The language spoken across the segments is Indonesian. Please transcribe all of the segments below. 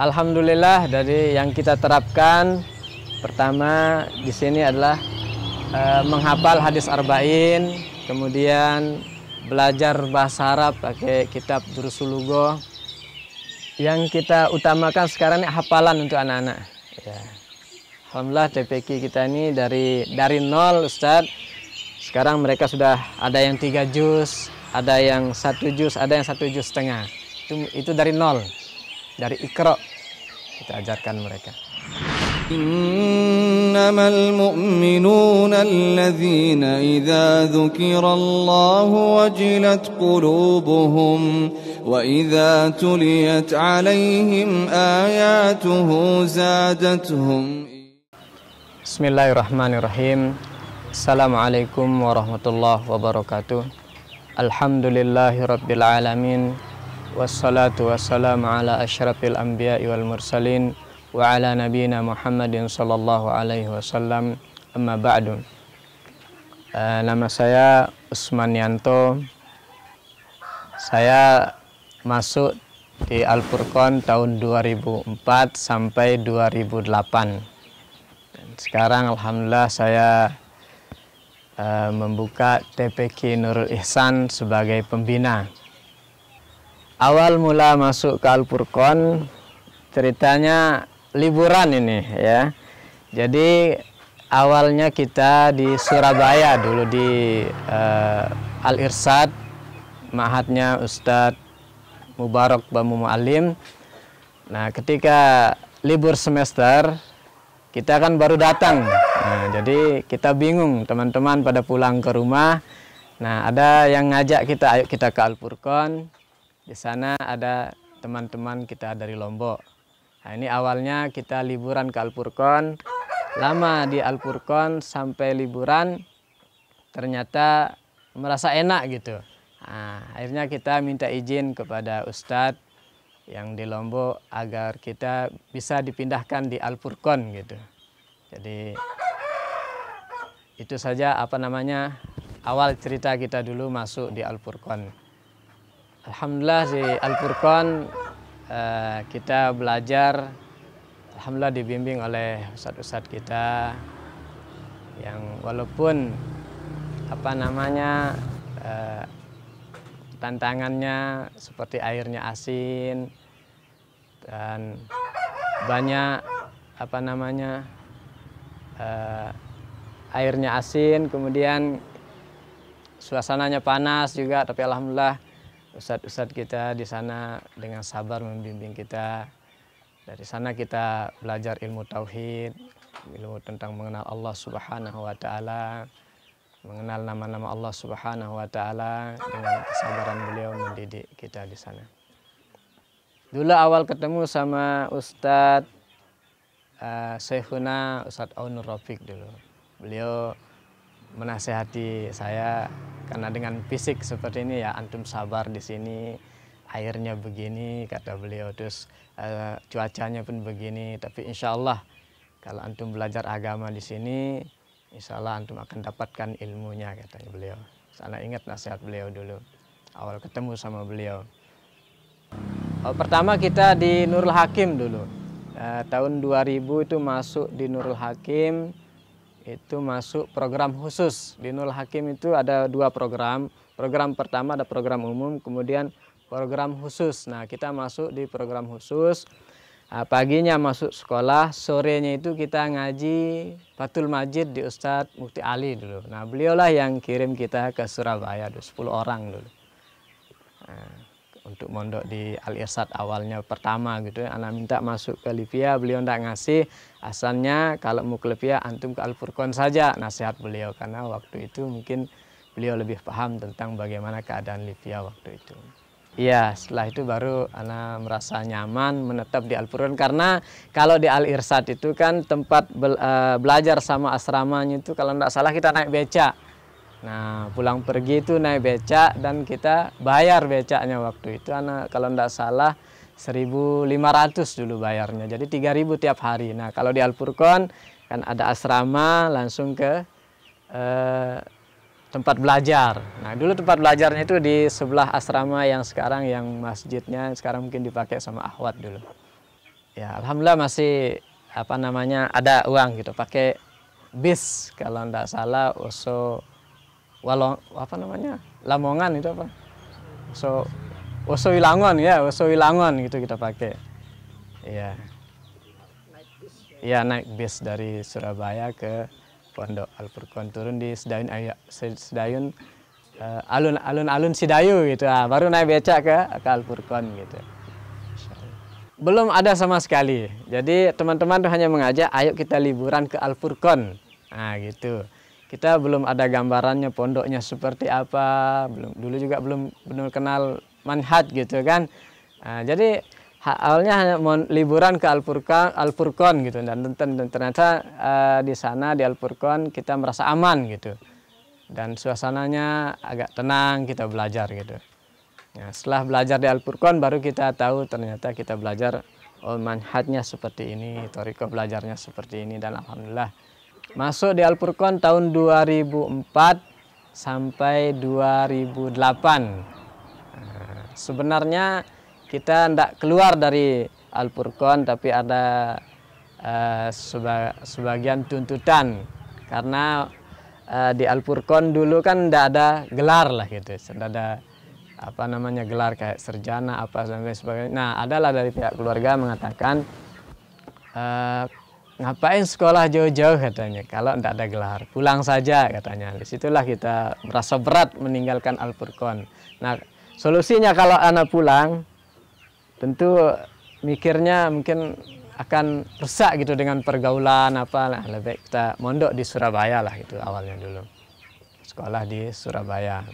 Alhamdulillah dari yang kita terapkan pertama di sini adalah eh, menghafal hadis arba'in, kemudian belajar bahasa Arab pakai kitab Durusulugo. Yang kita utamakan sekarang ini hafalan untuk anak-anak. Ya. Alhamdulillah TPQ kita ini dari dari nol Ustadz. Sekarang mereka sudah ada yang tiga juz, ada yang satu juz, ada yang satu juz setengah. Itu, itu dari nol, dari ikro kita ajarkan mereka. إنما المؤمنون الذين إذا ذكر الله وجلت قلوبهم وإذا تليت عليهم آياته زادتهم Bismillahirrahmanirrahim. Assalamualaikum warahmatullahi wabarakatuh. Alhamdulillahirabbil alamin. Wassalatu wassalamu ala asyrafil anbiya'i wal mursalin wa ala nabiyina Muhammadin sallallahu alaihi wasallam. Amma ba'du. Eh, nama saya Usman Yanto. Saya masuk di Al Furqan tahun 2004 sampai 2008. Dan sekarang alhamdulillah saya eh, membuka TPQ Nurul Ihsan sebagai pembina. Awal mula masuk ke Al Furqan ceritanya liburan ini ya. Jadi awalnya kita di Surabaya dulu di eh, Al Irsad mahatnya Ustadz Mubarak Bamu Mu'alim. Nah, ketika libur semester kita kan baru datang. Nah, jadi kita bingung teman-teman pada pulang ke rumah. Nah, ada yang ngajak kita ayo kita ke Al. Di sana ada teman-teman kita dari Lombok. Nah, ini awalnya kita liburan ke Al Furqan. Lama di Al Furqan sampai liburan ternyata merasa enak gitu. Nah, akhirnya kita minta izin kepada Ustadz yang di Lombok agar kita bisa dipindahkan di Al Furqan gitu. Jadi itu saja apa namanya awal cerita kita dulu masuk di Al Furqan. Alhamdulillah di Al Furqan eh, kita belajar Alhamdulillah dibimbing oleh ustadz-ustadz kita yang walaupun apa namanya eh, tantangannya seperti airnya asin dan banyak apa namanya eh, airnya asin kemudian suasananya panas juga tapi alhamdulillah ustadz-ustadz kita di sana dengan sabar membimbing kita dari sana kita belajar ilmu tauhid ilmu tentang mengenal Allah Subhanahu wa taala mengenal nama-nama Allah Subhanahu wa taala dengan kesabaran beliau mendidik kita di sana. Dulu awal ketemu sama Ustadz uh, Syekhuna Ustadz Aunur Rafiq dulu. Beliau menasehati saya karena dengan fisik seperti ini ya antum sabar di sini airnya begini kata beliau terus uh, cuacanya pun begini tapi insya Allah kalau antum belajar agama di sini Insya Allah antum akan dapatkan ilmunya katanya beliau. Sana ingat nasihat beliau dulu. Awal ketemu sama beliau. Oh, pertama kita di Nurul Hakim dulu. Eh, tahun 2000 itu masuk di Nurul Hakim. Itu masuk program khusus. Di Nurul Hakim itu ada dua program. Program pertama ada program umum, kemudian program khusus. Nah kita masuk di program khusus. Nah, paginya masuk sekolah, sorenya itu kita ngaji Fatul Majid di Ustadz Mufti Ali dulu. Nah, beliaulah yang kirim kita ke Surabaya, 10 orang dulu. Nah, untuk mondok di Al Irsad awalnya pertama gitu ya. Anak minta masuk ke Libya, beliau tidak ngasih. Asalnya kalau mau ke Libya, antum ke Al Furqan saja nasihat beliau. Karena waktu itu mungkin beliau lebih paham tentang bagaimana keadaan Libya waktu itu. Iya, setelah itu baru anak merasa nyaman menetap di Al Furqan karena kalau di Al Irsad itu kan tempat be uh, belajar sama asramanya itu kalau tidak salah kita naik beca. Nah, pulang pergi itu naik beca dan kita bayar becaknya waktu itu anak kalau tidak salah 1.500 dulu bayarnya. Jadi 3.000 tiap hari. Nah, kalau di Al Furqan kan ada asrama langsung ke uh, tempat belajar. Nah, dulu tempat belajarnya itu di sebelah asrama yang sekarang yang masjidnya sekarang mungkin dipakai sama Ahwat dulu. ya alhamdulillah masih apa namanya ada uang gitu pakai bis kalau tidak salah Oso Walong apa namanya? Lamongan itu apa? So Oso Wilangon ya Oso Wilangon gitu kita pakai. Iya. Iya naik bis dari Surabaya ke Pondok Al Furqon turun di Sedayun Sedayun uh, alun alun alun Sidayu gitu. Ah, baru naik becak ke, ke Al Furqon gitu. Belum ada sama sekali. Jadi teman-teman tuh hanya mengajak ayo kita liburan ke Al Furqon nah gitu kita belum ada gambarannya pondoknya seperti apa. Belum dulu juga belum belum kenal manhaj gitu kan. Nah, jadi awalnya hanya mau liburan ke Al Furqan, Al Furqan gitu dan, ternyata uh, di sana di Al Furqan kita merasa aman gitu. Dan suasananya agak tenang kita belajar gitu. Ya, setelah belajar di Al Furqan baru kita tahu ternyata kita belajar oh manhajnya seperti ini, toriko belajarnya seperti ini. Dan alhamdulillah masuk di Al Furqan tahun 2004 sampai 2008. Nah, sebenarnya kita tidak keluar dari Al-Furqan tapi ada uh, seba sebagian tuntutan. Karena uh, di Al-Furqan dulu kan tidak ada gelar lah gitu. Tidak ada apa namanya gelar kayak serjana apa dan lain sebagainya. Nah adalah dari pihak keluarga mengatakan uh, ngapain sekolah jauh-jauh katanya. Kalau tidak ada gelar pulang saja katanya. Di situlah kita merasa berat meninggalkan Al-Furqan. Nah solusinya kalau anak pulang tentu mikirnya mungkin akan rusak gitu dengan pergaulan apa nah, lebih kita mondok di Surabaya lah itu awalnya dulu. Sekolah di Surabaya.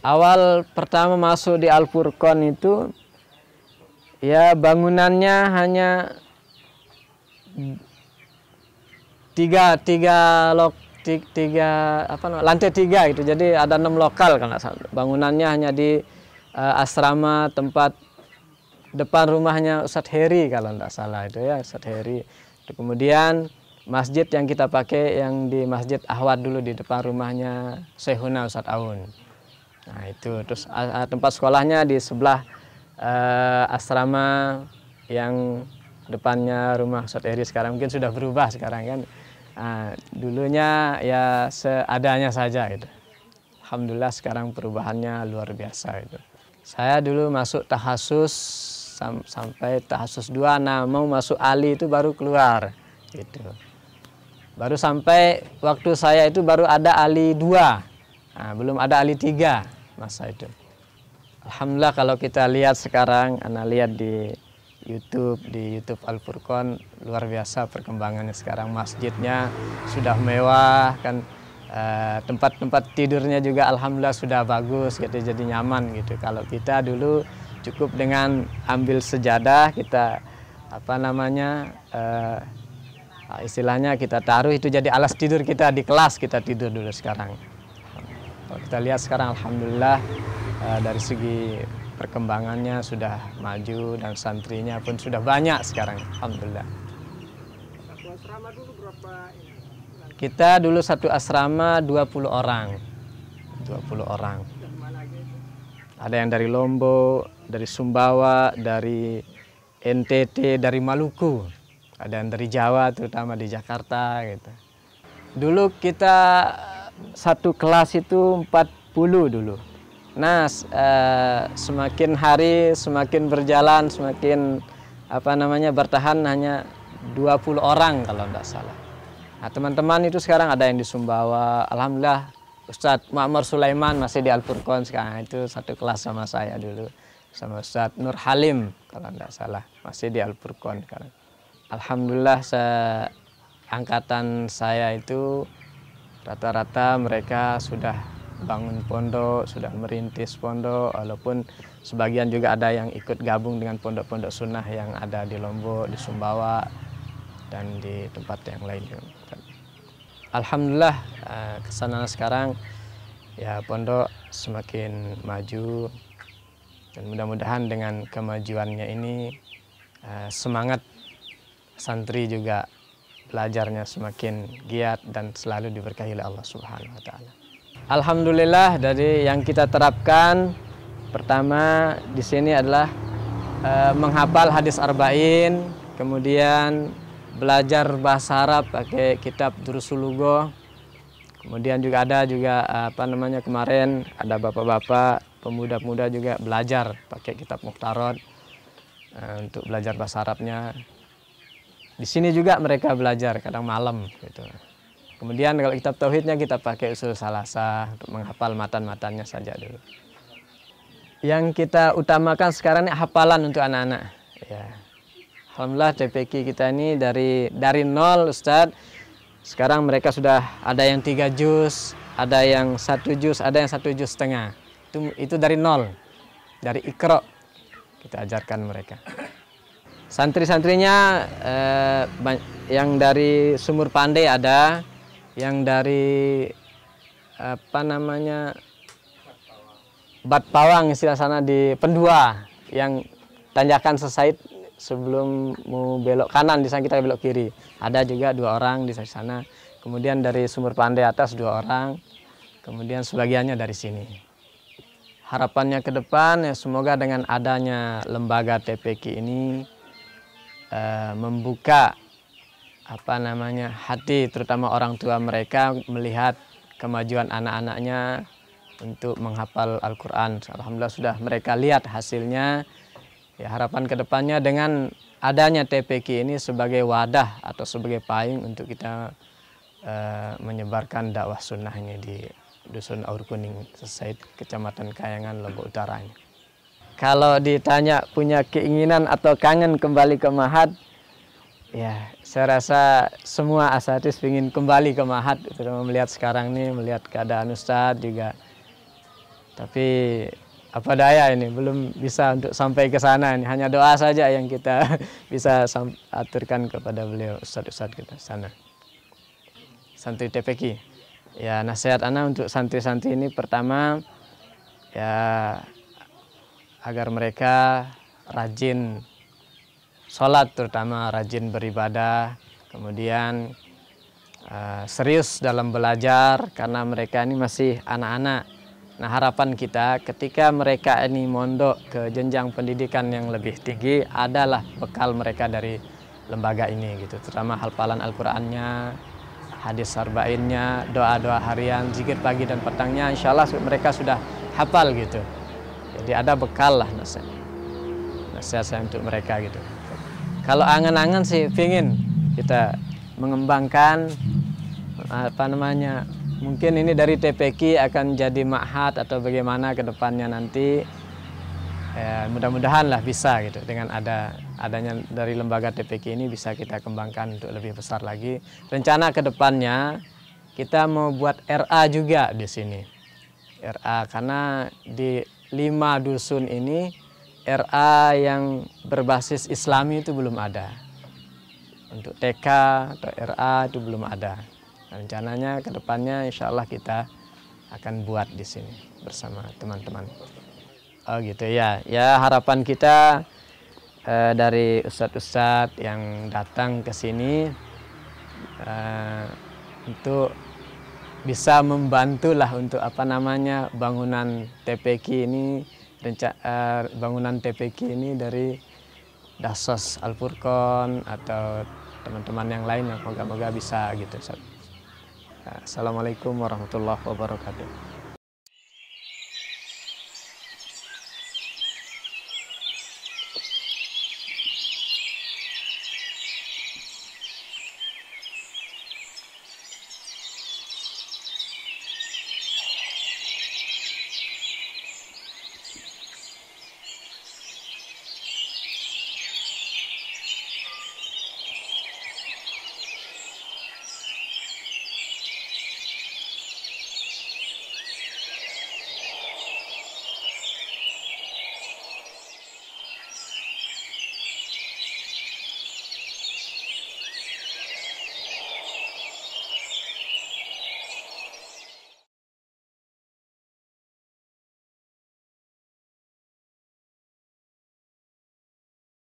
Awal pertama masuk di Al Furqon itu ya bangunannya hanya tiga tiga lok tiga apa lantai tiga gitu jadi ada enam lokal kan bangunannya hanya di uh, asrama tempat depan rumahnya Ustadz Heri kalau tidak salah itu ya Ustadz Heri. Kemudian masjid yang kita pakai yang di Masjid Ahwad dulu di depan rumahnya Sehuna Ustadz Aun. Nah itu terus tempat sekolahnya di sebelah uh, asrama yang depannya rumah Ustadz Heri sekarang mungkin sudah berubah sekarang kan. Nah, dulunya ya seadanya saja itu. Alhamdulillah sekarang perubahannya luar biasa itu. Saya dulu masuk tahasus sam sampai tahasus 2 nah mau masuk ali itu baru keluar gitu baru sampai waktu saya itu baru ada ali 2 nah, belum ada ali 3 masa itu Alhamdulillah kalau kita lihat sekarang anak lihat di YouTube di YouTube Al Furqon luar biasa perkembangannya sekarang. Masjidnya sudah mewah kan eh, tempat-tempat tidurnya juga alhamdulillah sudah bagus gitu jadi nyaman gitu. Kalau kita dulu cukup dengan ambil sejadah kita apa namanya uh, istilahnya kita taruh itu jadi alas tidur kita di kelas kita tidur dulu sekarang. Kalau kita lihat sekarang alhamdulillah uh, dari segi perkembangannya sudah maju dan santrinya pun sudah banyak sekarang alhamdulillah kita dulu satu asrama 20 orang 20 orang ada yang dari Lombok, dari Sumbawa, dari NTT, dari Maluku. Ada yang dari Jawa, terutama di Jakarta gitu. Dulu kita satu kelas itu 40 dulu. Nah, eh, semakin hari semakin berjalan, semakin apa namanya bertahan hanya 20 orang kalau tidak salah. Nah, teman-teman itu sekarang ada yang di Sumbawa. Alhamdulillah Ustadz Ma'mar Sulaiman masih di Al-Furqan sekarang itu satu kelas sama saya dulu sama Ustadz Nur Halim kalau tidak salah masih di Al-Furqan sekarang Alhamdulillah se angkatan saya itu rata-rata mereka sudah bangun pondok, sudah merintis pondok, walaupun sebagian juga ada yang ikut gabung dengan pondok-pondok sunnah yang ada di Lombok, di Sumbawa, dan di tempat yang lain. Alhamdulillah eh, ke sana sekarang ya pondok semakin maju dan mudah-mudahan dengan kemajuannya ini eh, semangat santri juga belajarnya semakin giat dan selalu diberkahi oleh Allah Subhanahu wa taala. Alhamdulillah dari yang kita terapkan pertama di sini adalah eh, menghafal hadis arba'in, kemudian belajar bahasa Arab pakai kitab Durusulugo. Kemudian juga ada juga apa namanya kemarin ada bapak-bapak pemuda-pemuda juga belajar pakai kitab Mukhtarot uh, untuk belajar bahasa Arabnya. Di sini juga mereka belajar kadang malam gitu. Kemudian kalau kitab tauhidnya kita pakai usul salasa untuk menghafal matan-matannya saja dulu. Yang kita utamakan sekarang ini hafalan untuk anak-anak. Ya. Alhamdulillah TPQ kita ini dari dari nol Ustadz. Sekarang mereka sudah ada yang tiga juz, ada yang satu juz, ada yang satu juz setengah. Itu, itu dari nol, dari ikro kita ajarkan mereka. Santri-santrinya eh, yang dari Sumur Pandai ada, yang dari apa namanya Bat Pawang istilah sana di Pendua yang tanjakan selesai sebelum mau belok kanan di sana kita belok kiri. Ada juga dua orang di sana. Kemudian dari Sumur Pandai atas dua orang. Kemudian sebagiannya dari sini. Harapannya ke depan ya semoga dengan adanya lembaga TPK ini Eh, membuka apa namanya hati terutama orang tua mereka melihat kemajuan anak-anaknya untuk menghafal Al-Quran. Alhamdulillah sudah mereka lihat hasilnya. Ya, harapan ke depannya dengan adanya TPK ini sebagai wadah atau sebagai payung untuk kita uh, menyebarkan dakwah sunnah ini di Dusun Aur Kuning, Sesaid, Kecamatan Kayangan, Lombok Utara kalau ditanya punya keinginan atau kangen kembali ke Mahat, ya saya rasa semua asatis ingin kembali ke Mahat, terutama melihat sekarang ini, melihat keadaan Ustadz juga. Tapi apa daya ini belum bisa untuk sampai ke sana ini hanya doa saja yang kita bisa aturkan kepada beliau Ustadz-Ustadz kita sana. Santri TPK. Ya nasihat anak untuk santri-santri ini pertama ya agar mereka rajin sholat terutama rajin beribadah kemudian uh, serius dalam belajar karena mereka ini masih anak-anak nah harapan kita ketika mereka ini mondok ke jenjang pendidikan yang lebih tinggi adalah bekal mereka dari lembaga ini gitu terutama hafalan Al-Qur'annya hadis sarbainnya doa-doa harian zikir pagi dan petangnya insya Allah mereka sudah hafal gitu jadi ada bekal lah nasihat. Nasihat saya untuk mereka gitu. Kalau angan-angan sih pingin kita mengembangkan apa namanya mungkin ini dari TPK akan jadi ma'had atau bagaimana ke depannya nanti. Ya, mudah-mudahan lah bisa gitu. Dengan ada adanya dari lembaga TPK ini bisa kita kembangkan untuk lebih besar lagi. Rencana ke depannya kita mau buat RA juga di sini. RA karena di lima dusun ini RA yang berbasis Islami itu belum ada. Untuk TK atau RA itu belum ada. Rencananya ke depannya insya Allah kita akan buat di sini bersama teman-teman. Oh gitu ya. Ya harapan kita eh, dari ustadz-ustadz yang datang ke sini eh, untuk bisa membantu lah untuk apa namanya bangunan TPK ini bangunan TPK ini dari Dasos Al Furqon atau teman-teman yang lain yang moga-moga bisa gitu. Assalamualaikum warahmatullahi wabarakatuh.